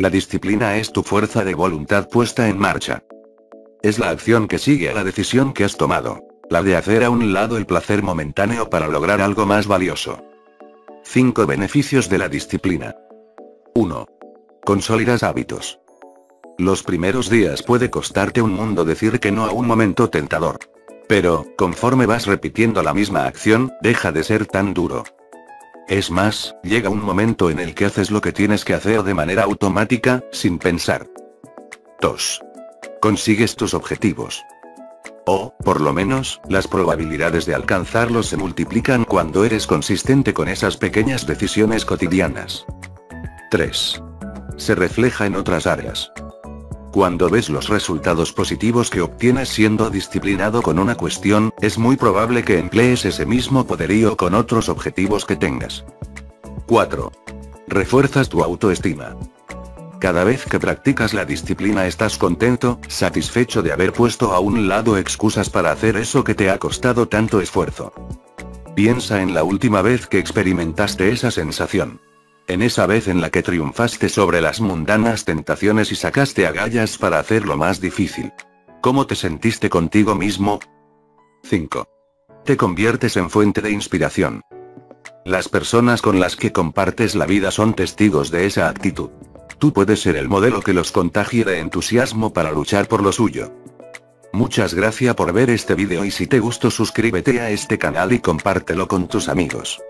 La disciplina es tu fuerza de voluntad puesta en marcha. Es la acción que sigue a la decisión que has tomado. La de hacer a un lado el placer momentáneo para lograr algo más valioso. 5 beneficios de la disciplina. 1. Consolidas hábitos. Los primeros días puede costarte un mundo decir que no a un momento tentador. Pero, conforme vas repitiendo la misma acción, deja de ser tan duro. Es más, llega un momento en el que haces lo que tienes que hacer de manera automática, sin pensar. 2. Consigues tus objetivos. O, por lo menos, las probabilidades de alcanzarlos se multiplican cuando eres consistente con esas pequeñas decisiones cotidianas. 3. Se refleja en otras áreas. Cuando ves los resultados positivos que obtienes siendo disciplinado con una cuestión, es muy probable que emplees ese mismo poderío con otros objetivos que tengas. 4. Refuerzas tu autoestima. Cada vez que practicas la disciplina estás contento, satisfecho de haber puesto a un lado excusas para hacer eso que te ha costado tanto esfuerzo. Piensa en la última vez que experimentaste esa sensación. En esa vez en la que triunfaste sobre las mundanas tentaciones y sacaste agallas para hacer lo más difícil. ¿Cómo te sentiste contigo mismo? 5. Te conviertes en fuente de inspiración. Las personas con las que compartes la vida son testigos de esa actitud. Tú puedes ser el modelo que los contagie de entusiasmo para luchar por lo suyo. Muchas gracias por ver este vídeo y si te gustó suscríbete a este canal y compártelo con tus amigos.